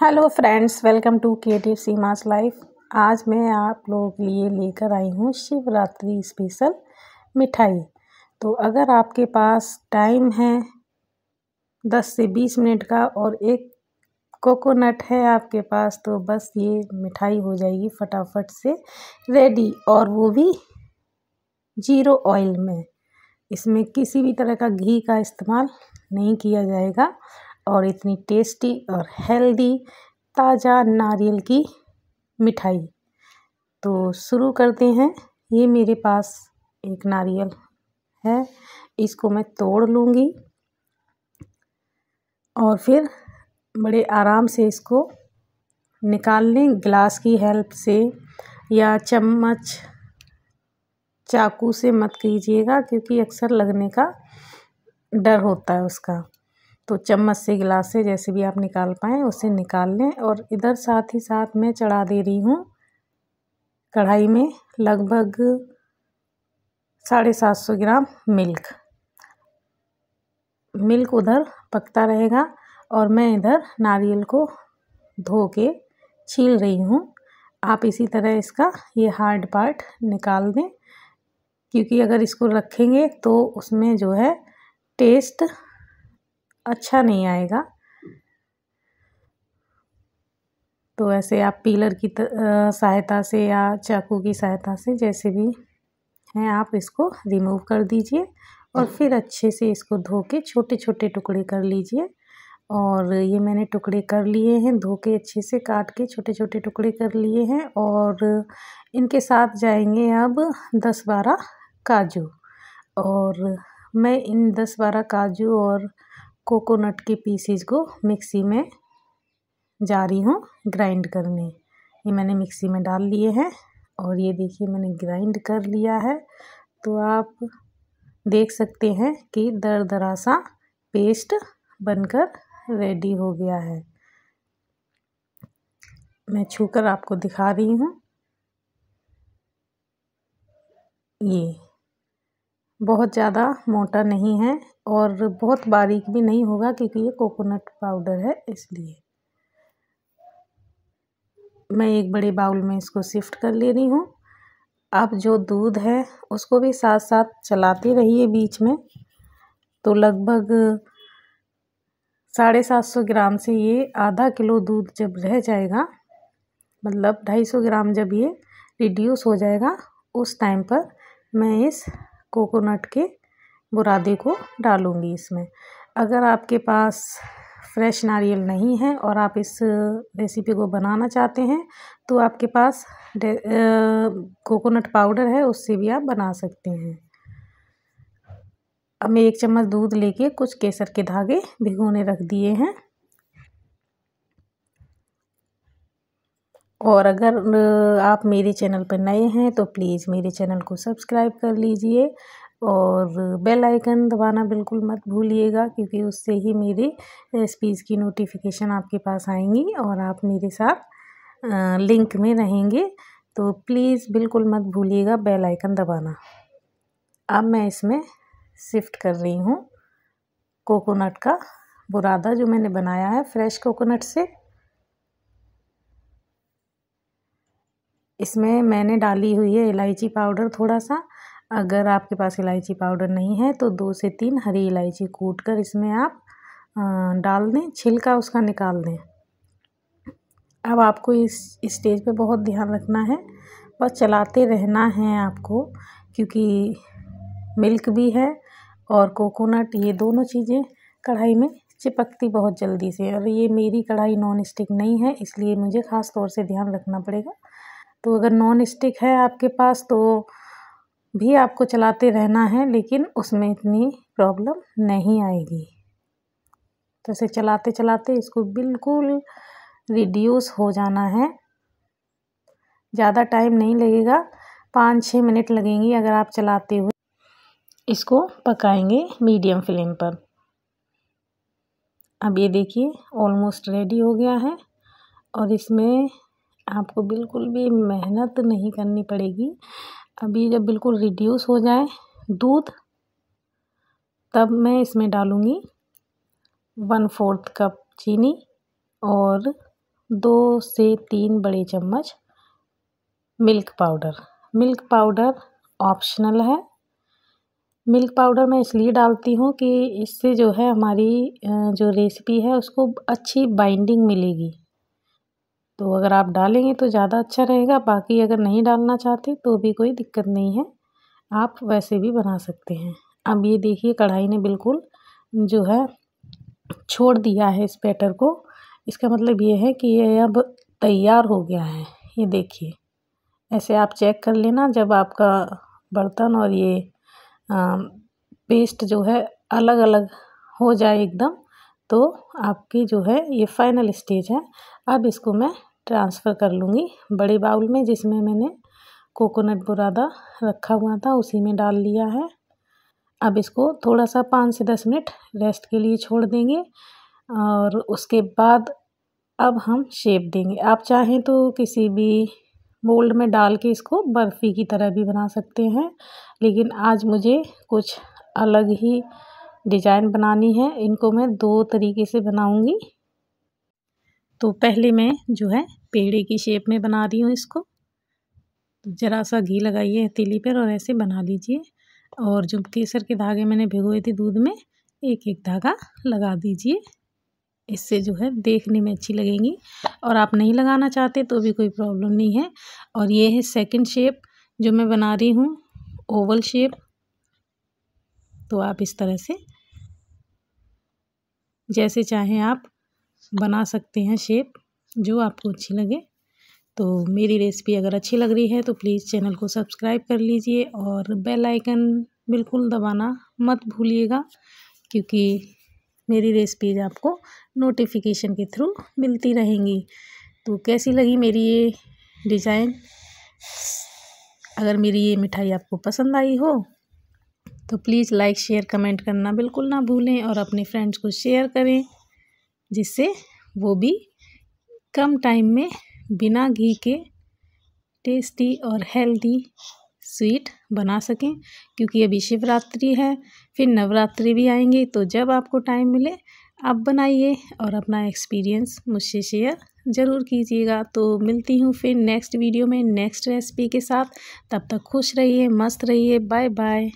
Hello friends welcome to creative Seema's life आज मैं आप लोगों लिए लेकर आई हूँ शिवरात्रि स्पेशल मिठाई। तो अगर आपके पास टाइम है, दस से बीस मिनट का और एक कोकोनट है आपके पास तो बस ये मिठाई हो जाएगी फटाफट से रेडी और वो भी ज़ीरो ऑयल में। इसमें किसी भी तरह का घी का इस्तेमाल नहीं किया जाएगा। और इतनी टेस्टी और हेल्दी ताज़ा नारियल की मिठाई। तो शुरू करते हैं। ये मेरे पास एक नारियल है। इसको मैं तोड़ लूँगी और फिर बड़े आराम से इसको निकाल लें। गिलास की हेल्प से या चम्मच चाकू से मत कीजिएगा, क्योंकि अक्सर लगने का डर होता है उसका। तो चम्मच से गिलास से जैसे भी आप निकाल पाएँ, उसे निकाल लें और इधर साथ ही साथ मैं चढ़ा दे रही हूँ। कढ़ाई में लगभग साढ़े सात सौ ग्राम मिल्क। मिल्क उधर पकता रहेगा और मैं इधर नारियल को धो के छील रही हूँ। आप इसी तरह इसका ये हार्ड पार्ट निकाल दें, क्योंकि अगर इसको रखेंगे तो उसमें जो है टेस्ट अच्छा नहीं आएगा। तो ऐसे आप पीलर की सहायता से या चाकू की सहायता से जैसे भी हैं, आप इसको रिमूव कर दीजिए और फिर अच्छे से इसको धो के छोटे छोटे टुकड़े कर लीजिए। और ये मैंने टुकड़े कर लिए हैं धो के अच्छे से काट के छोटे छोटे टुकड़े कर लिए हैं और इनके साथ जाएँगे अब दस बारह काजू। और मैं इन दस बारह काजू और कोकोनट के पीसीज को मिक्सी में जा रही हूँ ग्राइंड करने। ये मैंने मिक्सी में डाल लिए हैं और ये देखिए मैंने ग्राइंड कर लिया है। तो आप देख सकते हैं कि दर दरा सा पेस्ट बनकर रेडी हो गया है। मैं छूकर आपको दिखा रही हूँ। ये बहुत ज़्यादा मोटा नहीं है और बहुत बारीक भी नहीं होगा क्योंकि ये कोकोनट पाउडर है इसलिए। मैं एक बड़े बाउल में इसको शिफ्ट कर ले रही हूँ। अब जो दूध है उसको भी साथ साथ चलाते रहिए बीच में। तो लगभग साढ़े सात सौ ग्राम से ये आधा किलो दूध जब रह जाएगा मतलब ढाई सौ ग्राम जब ये रिड्यूस हो जाएगा, उस टाइम पर मैं इस कोकोनट के बुरादे को डालूँगी इसमें। अगर आपके पास फ्रेश नारियल नहीं है और आप इस रेसिपी को बनाना चाहते हैं तो आपके पास कोकोनट पाउडर है, उससे भी आप बना सकते हैं। अब मैं एक चम्मच दूध लेके कुछ केसर के धागे भिगोने रख दिए हैं। और अगर आप मेरे चैनल पर नए हैं तो प्लीज़ मेरे चैनल को सब्सक्राइब कर लीजिए और बेल आइकन दबाना बिल्कुल मत भूलिएगा, क्योंकि उससे ही मेरी रेसिपीज़ की नोटिफिकेशन आपके पास आएँगी और आप मेरे साथ लिंक में रहेंगे। तो प्लीज़ बिल्कुल मत भूलिएगा बेल आइकन दबाना। अब मैं इसमें शिफ्ट कर रही हूँ कोकोनट का बुरादा जो मैंने बनाया है फ्रेश कोकोनट से। इसमें मैंने डाली हुई है इलायची पाउडर थोड़ा सा अगर आपके पास इलायची पाउडर नहीं है तो दो से तीन हरी इलायची कूट कर इसमें आप डाल दें, छिलका उसका निकाल दें। अब आपको इस स्टेज पे बहुत ध्यान रखना है। बस चलाते रहना है आपको, क्योंकि मिल्क भी है और कोकोनट, ये दोनों चीज़ें कढ़ाई में चिपकती बहुत जल्दी से। और ये मेरी कढ़ाई नॉन स्टिक नहीं है, इसलिए मुझे ख़ास तौर से ध्यान रखना पड़ेगा। तो अगर नॉन स्टिक है आपके पास तो भी आपको चलाते रहना है, लेकिन उसमें इतनी प्रॉब्लम नहीं आएगी। तो इसे चलाते चलाते इसको बिल्कुल रिड्यूस हो जाना है। ज़्यादा टाइम नहीं लगेगा। पाँच छः मिनट लगेंगी अगर आप चलाते हुए। इसको पकाएँगे मीडियम फ्लेम पर। अब ये देखिए ऑलमोस्ट रेडी हो गया है। और इसमें आपको बिल्कुल भी मेहनत नहीं करनी पड़ेगी। अभी जब बिल्कुल रिड्यूस हो जाए दूध, तब मैं इसमें डालूँगी वन फोर्थ कप चीनी और दो से तीन बड़े चम्मच milk powder milk powder optional है। मिल्क पाउडर मैं इसलिए डालती हूँ कि इससे जो है हमारी जो रेसिपी है उसको अच्छी बाइंडिंग मिलेगी। तो अगर आप डालेंगे तो ज़्यादा अच्छा रहेगा, बाकी अगर नहीं डालना चाहते तो भी कोई दिक्कत नहीं है। आप वैसे भी बना सकते हैं। अब ये देखिए कढ़ाई ने बिल्कुल जो है छोड़ दिया है इस बैटर को। इसका मतलब ये है कि ये अब तैयार हो गया है। ये देखिए, ऐसे आप चेक कर लेना जब आपका बर्तन और ये पेस्ट जो है अलग अलग हो जाए एकदम तो आपकी जो है ये फाइनल स्टेज है। अब इसको मैं ट्रांसफ़र कर लूँगी बड़े बाउल में जिसमें मैंने कोकोनट बुरादा रखा हुआ था, उसी में डाल लिया है। अब इसको थोड़ा सा पाँच से दस मिनट रेस्ट के लिए छोड़ देंगे और उसके बाद अब हम शेप देंगे। आप चाहें तो किसी भी मोल्ड में डाल के इसको बर्फ़ी की तरह भी बना सकते हैं, लेकिन आज मुझे कुछ अलग ही डिज़ाइन बनानी है। इनको मैं दो तरीके से बनाऊँगी। तो पहले मैं जो है पेड़े की शेप में बना रही हूँ इसको। तो ज़रा सा घी लगाइए हथेली पर और ऐसे बना लीजिए। और जो केसर के धागे मैंने भिगोए थे दूध में एक एक धागा लगा दीजिए। इससे जो है देखने में अच्छी लगेंगी। और आप नहीं लगाना चाहते तो भी कोई प्रॉब्लम नहीं है। और ये है सेकंड शेप जो मैं बना रही हूँ ओवल शेप तो आप इस तरह से, जैसे चाहें आप बना सकते हैं शेप, जो आपको अच्छी लगे। तो मेरी रेसिपी अगर अच्छी लग रही है तो प्लीज़ चैनल को सब्सक्राइब कर लीजिए और बेल आइकन बिल्कुल दबाना मत भूलिएगा, क्योंकि मेरी रेसिपीज़ आपको नोटिफिकेशन के थ्रू मिलती रहेंगी। तो कैसी लगी मेरी ये डिज़ाइन? अगर मेरी ये मिठाई आपको पसंद आई हो तो प्लीज़ लाइक, शेयर, कमेंट करना बिल्कुल ना भूलें और अपने फ्रेंड्स को शेयर करें। जिससे वो भी कम टाइम में बिना घी के टेस्टी और हेल्दी स्वीट बना सकें। क्योंकि अभी शिवरात्रि है, फिर नवरात्रि भी आएँगे तो जब आपको टाइम मिले, आप बनाइए और अपना एक्सपीरियंस मुझसे शेयर ज़रूर कीजिएगा। तो मिलती हूँ फिर नेक्स्ट वीडियो में नेक्स्ट रेसिपी के साथ। तब तक खुश रहिए, मस्त रहिए। Bye bye